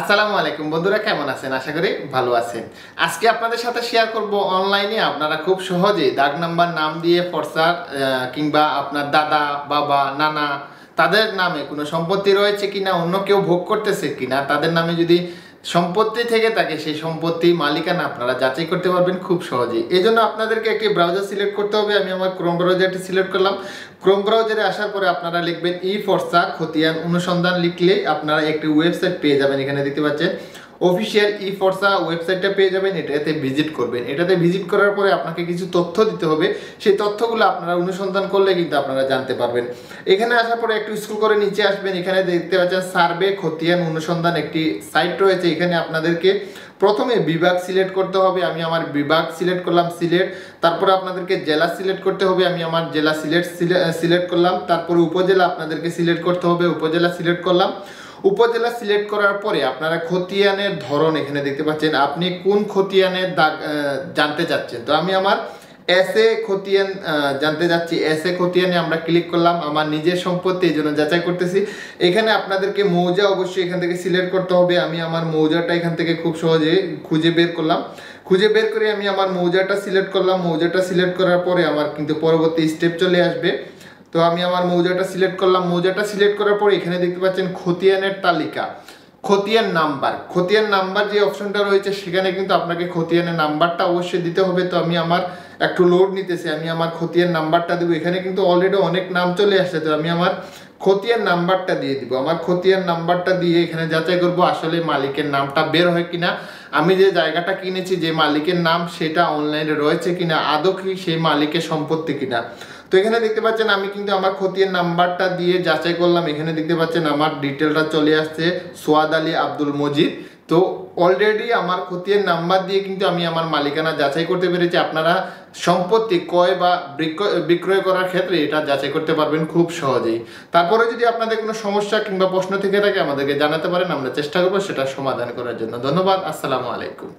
আসসালামু আলাইকুম। বন্ধুরা, কেমন আছেন? আশা করি ভালো আছেন। আজকে আপনাদের সাথে শেয়ার করব অনলাইনে আপনারা খুব সহজে দাগ নাম্বার, নাম দিয়ে ফরসার কিংবা আপনার দাদা, বাবা, নানা, তাদের নামে কোনো সম্পত্তি রয়েছে কিনা, অন্য কেউ ভোগ করতেছে কিনা, তাদের নামে যদি সম্পত্তি থেকে থাকে সেই সম্পত্তি মালিকানা আপনারা যাচাই করতে পারবেন খুব সহজেই। এই জন্য আপনাদেরকে একটি ব্রাউজার সিলেক্ট করতে হবে। আমি আমার ক্রোম ব্রাউজারটি সিলেক্ট করলাম। ক্রোম ব্রাউজারে আসার পরে আপনারা লিখবেন ই ফর্সা খতিয়ান অনুসন্ধান লিখলে আপনারা একটি ওয়েবসাইট পেয়ে যাবেন এখানে দেখতে পাচ্ছেন। অফিসিয়াল ই ফর্সা ওয়েবসাইটটা পেয়ে যাবেন, এটাতে ভিজিট করবেন। এটাতে ভিজিট করার পরে আপনাকে কিছু তথ্য দিতে হবে। সেই তথ্যগুলো আপনারা অনুসন্ধান করলে কিন্তু আপনারা জানতে পারবেন। এখানে আসার পরে একটু স্কুল করে নিচে আসবেন। এখানে দেখতে পাচ্ছেন সার্ভে খতিয়ান অনুসন্ধান একটি সাইট রয়েছে। এখানে আপনাদেরকে প্রথমে বিভাগ সিলেক্ট করতে হবে। আমি আমার বিভাগ সিলেক্ট করলাম সিলেট তারপরে আপনাদেরকে জেলা সিলেক্ট করতে হবে। আমি আমার জেলা সিলেক্ট সিলেক্ট করলাম। তারপরে উপজেলা আপনাদেরকে সিলেক্ট করতে হবে। উপজেলা সিলেক্ট করলাম। উপজেলা সিলেক্ট করার পরে আপনারা খতিয়ানের ধরন এখানে দেখতে পাচ্ছেন। আপনি কোন খতিয়ানের দাগ জানতে চাচ্ছেন? তো আমি আমার এস খতিয়ান জানতে যাচ্ছি। এস খতিয়ানে আমরা ক্লিক করলাম। আমার নিজের সম্পত্তি এই জন্য যাচাই করতেছি। এখানে আপনাদেরকে মৌজা অবশ্যই এখান থেকে সিলেক্ট করতে হবে। আমি আমার মৌজাটা এখান থেকে খুব সহজে খুঁজে বের করলাম। খুঁজে বের করে আমি আমার মৌজাটা সিলেক্ট করলাম। মৌজাটা সিলেক্ট করার পরে আমার কিন্তু পরবর্তী স্টেপ চলে আসবে। তো আমি আমার মৌজাটা সিলেক্ট করলাম। মৌজাটা সিলেক্ট করার পর এখানে দেখতে পাচ্ছেন খতিয়ানের তালিকা। খতিয়ান নাম্বার। খতিয়ান নাম্বার যে অপশনটা রয়েছে, সেখানে কিন্তু আপনাকে খতিয়ানের নাম্বারটা অবশ্যই দিতে হবে। তো আমি আমার একটু লোড নিতেছি। আমি আমার খতিয়ান নাম্বারটা দেবো। এখানে কিন্তু অলরেডি অনেক নাম চলে আসছে। তো আমি আমার খতিয়ান নাম্বারটা দিয়ে দিব। আমার খতিয়ান নাম্বারটা দিয়ে এখানে যাচাই করব আসলে মালিকের নামটা বের হয় কিনা। আমি যে জায়গাটা কিনেছি, যে মালিকের নাম, সেটা অনলাইনে রয়েছে কিনা, আদৌ কি সেই মালিকের সম্পত্তি কিনা। তো এখানে দেখতে পাচ্ছেন আমি কিন্তু আমার খতিয়ান নাম্বারটা দিয়ে যাচাই করলাম। এখানে দেখতে পাচ্ছেন আমার ডিটেলটা চলে আসছে, সোয়াদ আলী আব্দুল মজিদ। তো অলরেডি আমার খতিয়ান নাম্বার দিয়ে কিন্তু আমি আমার মালিকানা যাচাই করতে পেরেছি। আপনারা সম্পত্তি ক্রয় বা বিক্রয় করার ক্ষেত্রে এটা যাচাই করতে পারবেন খুব সহজেই। তারপরে যদি আপনাদের কোনো সমস্যা কিংবা প্রশ্ন থেকে থাকে, আমাদেরকে জানাতে পারেন। আমরা চেষ্টা করব সেটা সমাধান করার জন্য। ধন্যবাদ, আসসালামু আলাইকুম।